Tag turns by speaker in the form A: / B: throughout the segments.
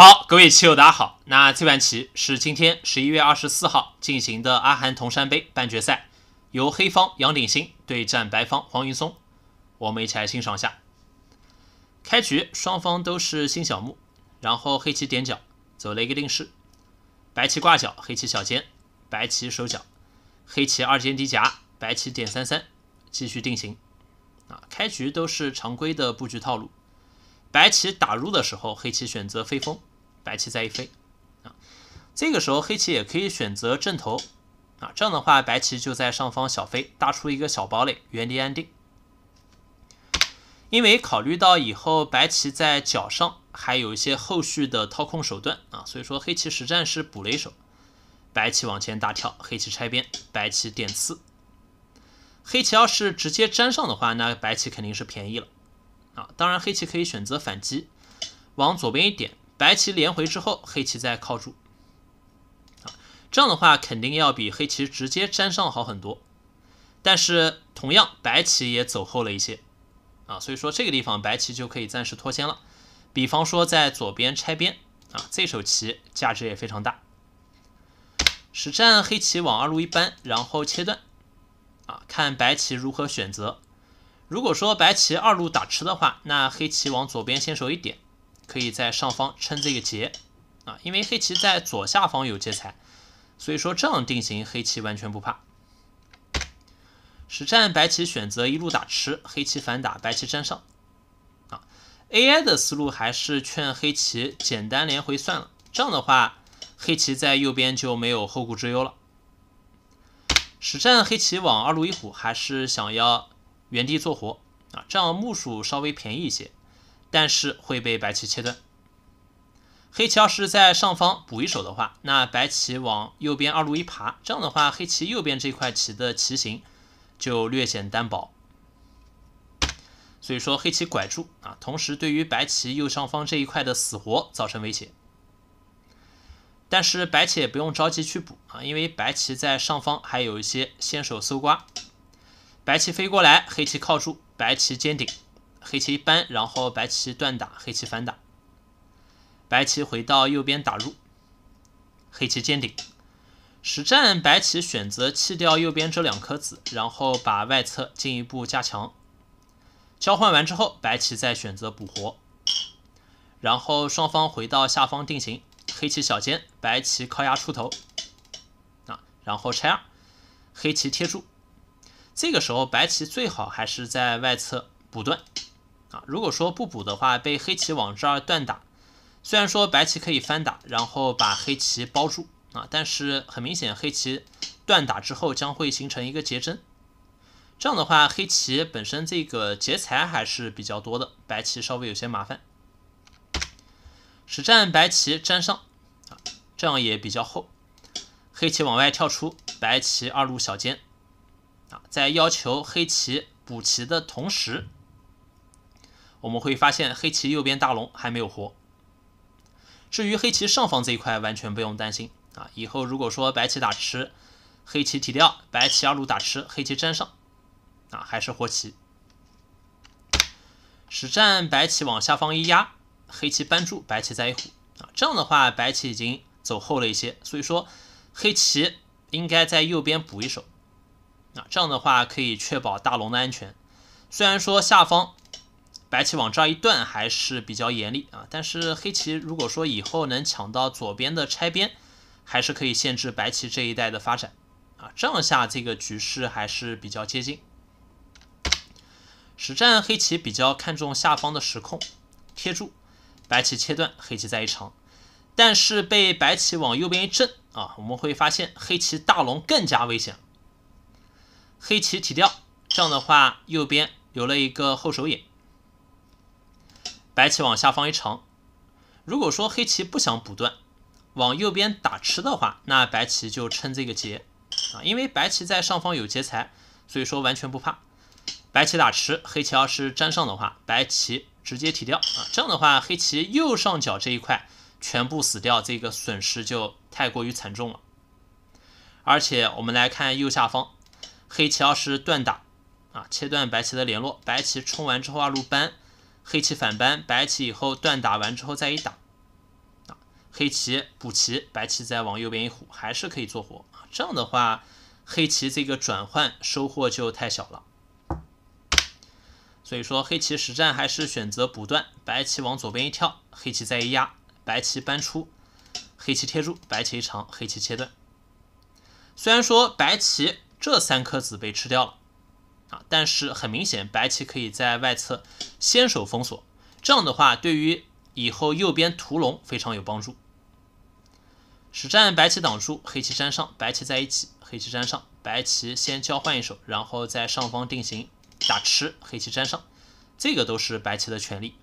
A: 好，各位棋友，大家好。那这盘棋是今天十一月二十四号进行的阿含铜山杯半决赛，由黑方杨鼎新对战白方黄云松。我们一起来欣赏一下。开局双方都是新小目，然后黑棋点角走了一个定式，白棋挂角，黑棋小尖，白棋收角，黑棋二尖低夹，白棋点三三，继续定型。啊，开局都是常规的布局套路。白棋打入的时候，黑棋选择飞风，白棋再一飞，啊，这个时候黑棋也可以选择正头，啊，这样的话白棋就在上方小飞，搭出一个小堡垒，原地安定。因为考虑到以后白棋在角上还有一些后续的掏空手段啊，所以说黑棋实战是补了一手，白棋往前大跳，黑棋拆边，白棋点刺。黑棋要是直接粘上的话，那白棋肯定是便宜了。啊，当然黑棋可以选择反击，往左边一点，白棋连回之后，黑棋再靠住。啊，这样的话肯定要比黑棋直接粘上好很多。但是同样，白棋也走后了一些。啊，所以说这个地方白棋就可以暂时脱先了。比方说在左边拆边，啊，这手棋价值也非常大。实战黑棋往二路一搬，然后切断。啊，看白棋如何选择。如果说白棋二路打吃的话，那黑棋往左边先手一点，可以在上方撑这个劫啊，因为黑棋在左下方有劫财，所以说这样定型黑棋完全不怕。实战白棋选择一路打吃，黑棋反打，白棋粘上啊。AI 的思路还是劝黑棋简单连回算了，这样的话黑棋在右边就没有后顾之忧了。实战黑棋往二路一虎，还是想要。原地做活啊，这样目数稍微便宜一些，但是会被白棋切断。黑棋要是在上方补一手的话，那白棋往右边二路一爬，这样的话黑棋右边这块棋的棋形就略显单薄。所以说黑棋拐住啊，同时对于白棋右上方这一块的死活造成威胁。但是白棋也不用着急去补啊，因为白棋在上方还有一些先手搜刮。白棋飞过来，黑棋靠住，白棋尖顶，黑棋一搬，然后白棋断打，黑棋反打，白棋回到右边打入，黑棋尖顶，实战白棋选择弃掉右边这两颗子，然后把外侧进一步加强，交换完之后，白棋再选择补活，然后双方回到下方定型，黑棋小尖，白棋靠压出头，啊，然后拆二，黑棋贴住。这个时候白棋最好还是在外侧补断。啊，如果说不补的话，被黑棋往这儿断打，虽然说白棋可以翻打，然后把黑棋包住啊，但是很明显黑棋断打之后将会形成一个劫针，这样的话黑棋本身这个劫财还是比较多的，白棋稍微有些麻烦。实战白棋粘上啊，这样也比较厚，黑棋往外跳出，白棋二路小尖。啊，在要求黑棋补棋的同时，我们会发现黑棋右边大龙还没有活。至于黑棋上方这一块，完全不用担心啊。以后如果说白棋打吃，黑棋提掉，白棋二路打吃，黑棋粘上，啊，还是活棋。实战白棋往下方一压，黑棋扳住，白棋再一虎啊，这样的话白棋已经走后了一些，所以说黑棋应该在右边补一手。啊，这样的话可以确保大龙的安全。虽然说下方白棋往这儿一断还是比较严厉啊，但是黑棋如果说以后能抢到左边的拆边，还是可以限制白棋这一带的发展啊。这样下这个局势还是比较接近。实战黑棋比较看重下方的实控，贴住白棋切断，黑棋再一长，但是被白棋往右边一震啊，我们会发现黑棋大龙更加危险。黑棋提掉，这样的话右边留了一个后手眼。白棋往下方一长，如果说黑棋不想补断，往右边打吃的话，那白棋就撑这个劫啊，因为白棋在上方有劫财，所以说完全不怕。白棋打吃，黑棋要是粘上的话，白棋直接提掉啊，这样的话黑棋右上角这一块全部死掉，这个损失就太过于惨重了。而且我们来看右下方。黑棋要是断打啊，切断白棋的联络，白棋冲完之后二路搬，黑棋反搬，白棋以后断打完之后再一打啊，黑棋补棋，白棋再往右边一虎，还是可以做活啊。这样的话，黑棋这个转换收获就太小了。所以说，黑棋实战还是选择补断，白棋往左边一跳，黑棋再一压，白棋搬出，黑棋贴住，白棋一长，黑棋切断。虽然说白棋这三颗子被吃掉了啊，但是很明显，白棋可以在外侧先手封锁，这样的话对于以后右边屠龙非常有帮助。实战白棋挡住，黑棋粘上，白棋在一起，黑棋粘上，白棋先交换一手，然后在上方定型打吃，黑棋粘上，这个都是白棋的权利。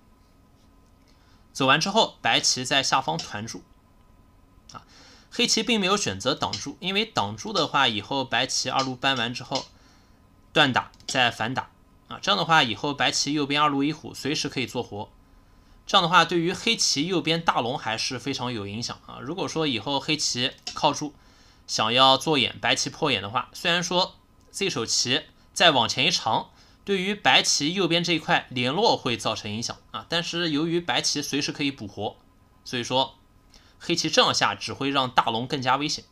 A: 走完之后，白棋在下方团住，啊，黑棋并没有选择挡住，因为挡住的话，以后白棋二路搬完之后断打再反打，啊，这样的话以后白棋右边二路一虎随时可以做活。这样的话，对于黑棋右边大龙还是非常有影响啊。如果说以后黑棋靠住，想要做眼，白棋破眼的话，虽然说这手棋再往前一长，对于白棋右边这一块联络会造成影响啊，但是由于白棋随时可以补活，所以说黑棋这样下只会让大龙更加危险。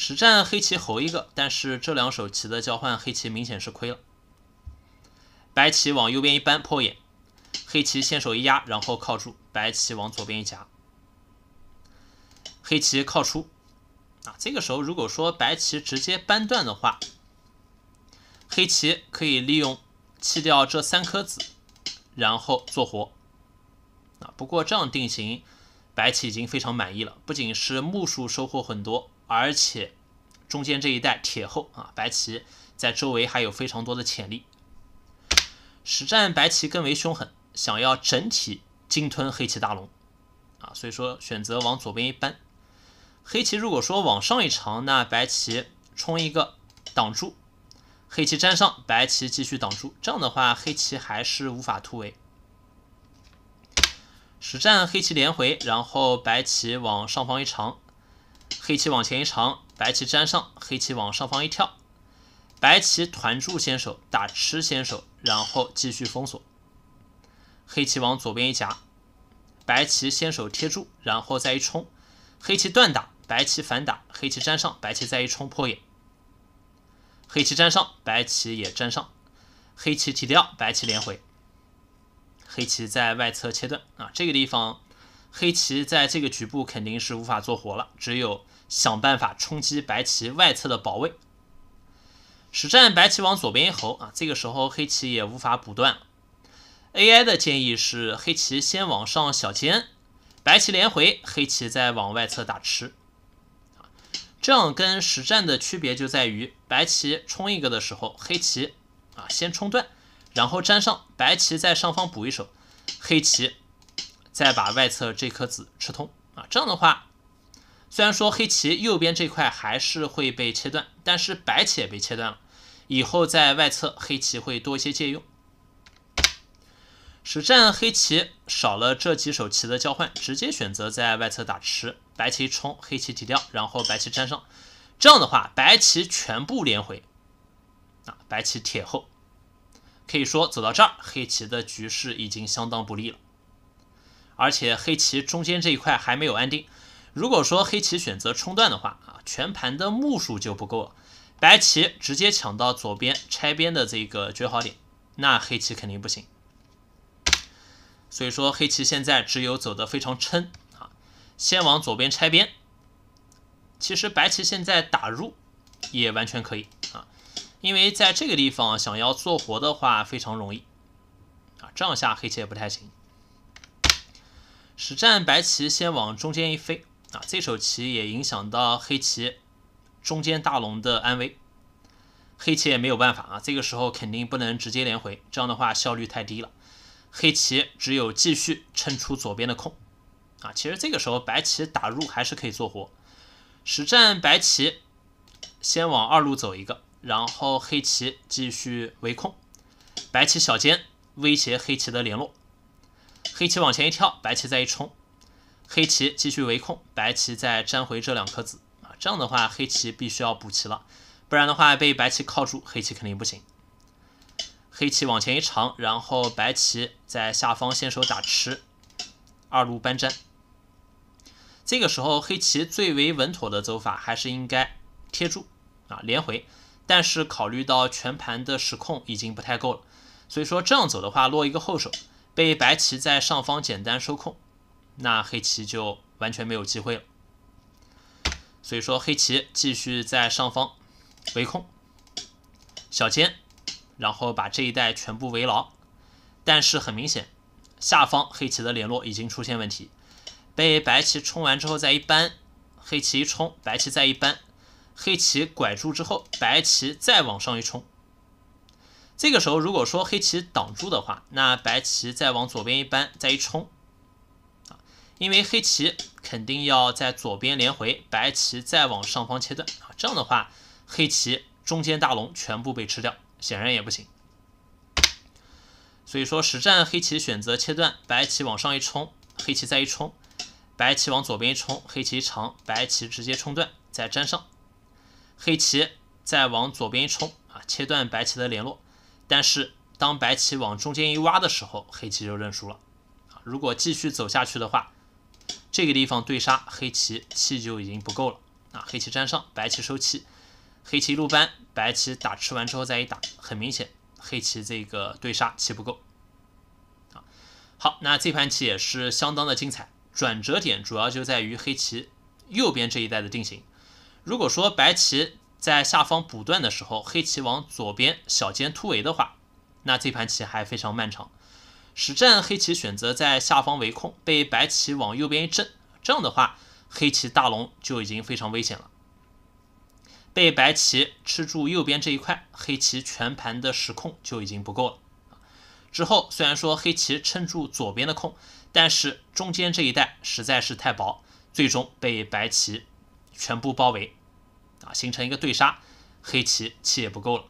A: 实战黑棋猴一个，但是这两手棋的交换，黑棋明显是亏了。白棋往右边一搬破眼。黑棋先手一压，然后靠住，白棋往左边一夹，黑棋靠出啊。这个时候如果说白棋直接扳断的话，黑棋可以利用弃掉这三颗子，然后做活啊。不过这样定型，白棋已经非常满意了，不仅是目数收获很多，而且中间这一带铁厚啊，白棋在周围还有非常多的潜力。实战白棋更为凶狠。想要整体鲸吞黑棋大龙啊，所以说选择往左边一搬。黑棋如果说往上一长，那白棋冲一个挡住，黑棋粘上，白棋继续挡住，这样的话黑棋还是无法突围。实战黑棋连回，然后白棋往上方一长，黑棋往前一长，白棋粘上，黑棋往上方一跳，白棋团住先手，打吃先手，然后继续封锁。黑棋往左边一夹，白棋先手贴住，然后再一冲，黑棋断打，白棋反打，黑棋粘上，白棋再一冲破眼，黑棋粘上，白棋也粘上，黑棋提掉，白棋连回，黑棋在外侧切断啊，这个地方黑棋在这个局部肯定是无法做活了，只有想办法冲击白棋外侧的保卫。实战白棋往左边一猴啊，这个时候黑棋也无法补断。AI 的建议是黑棋先往上小尖，白棋连回，黑棋再往外侧打吃。这样跟实战的区别就在于，白棋冲一个的时候，黑棋啊先冲断，然后粘上，白棋在上方补一手，黑棋再把外侧这颗子吃通啊。这样的话，虽然说黑棋右边这块还是会被切断，但是白棋也被切断了，以后在外侧黑棋会多一些借用。实战黑棋少了这几手棋的交换，直接选择在外侧打吃，白棋冲，黑棋提掉，然后白棋粘上，这样的话白棋全部连回，啊，白棋铁后，可以说走到这儿，黑棋的局势已经相当不利了，而且黑棋中间这一块还没有安定，如果说黑棋选择冲断的话，啊，全盘的目数就不够了，白棋直接抢到左边拆边的这个绝好点，那黑棋肯定不行。所以说黑棋现在只有走的非常撑啊，先往左边拆边。其实白棋现在打入也完全可以啊，因为在这个地方想要做活的话非常容易啊，这样下黑棋也不太行。实战白棋先往中间一飞啊，这手棋也影响到黑棋中间大龙的安危，黑棋也没有办法啊，这个时候肯定不能直接连回，这样的话效率太低了。黑棋只有继续撑出左边的空啊！其实这个时候白棋打入还是可以做活。实战白棋先往二路走一个，然后黑棋继续围控，白棋小尖威胁黑棋的联络。黑棋往前一跳，白棋再一冲，黑棋继续围控，白棋再粘回这两颗子啊！这样的话黑棋必须要补棋了，不然的话被白棋靠住，黑棋肯定不行。黑棋往前一长，然后白棋在下方先手打吃，二路搬粘，这个时候黑棋最为稳妥的走法还是应该贴住啊连回，但是考虑到全盘的时控已经不太够了，所以说这样走的话落一个后手，被白棋在上方简单收控，那黑棋就完全没有机会了。所以说黑棋继续在上方围控小尖，然后把这一带全部围牢，但是很明显。下方黑棋的联络已经出现问题，被白棋冲完之后再一扳，黑棋一冲，白棋再一扳，黑棋拐住之后，白棋再往上一冲。这个时候如果说黑棋挡住的话，那白棋再往左边一扳，再一冲，啊，因为黑棋肯定要在左边连回，白棋再往上方切断啊，这样的话黑棋中间大龙全部被吃掉，显然也不行。所以说实战黑棋选择切断，白棋往上一冲，黑棋再一冲，白棋往左边一冲，黑棋长，白棋直接冲断再粘上，黑棋再往左边一冲啊，切断白棋的联络。但是当白棋往中间一挖的时候，黑棋就认输了啊。如果继续走下去的话，这个地方对杀黑棋气就已经不够了啊。黑棋粘上，白棋收气，黑棋一路扳，白棋打吃完之后再一打，很明显。黑棋这个对杀气不够啊，好，那这盘棋也是相当的精彩，转折点主要就在于黑棋右边这一带的定型。如果说白棋在下方补断的时候，黑棋往左边小尖突围的话，那这盘棋还非常漫长。实战黑棋选择在下方围控，被白棋往右边一震，这样的话黑棋大龙就已经非常危险了。被白棋吃住右边这一块，黑棋全盘的时控就已经不够了。之后虽然说黑棋撑住左边的空，但是中间这一带实在是太薄，最终被白棋全部包围，啊，形成一个对杀，黑棋气也不够了。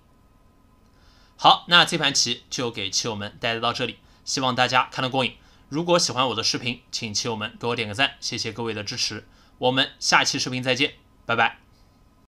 A: 好，那这盘棋就给棋友们带来到这里，希望大家看得过瘾。如果喜欢我的视频，请棋友们给我点个赞，谢谢各位的支持。我们下期视频再见，拜拜。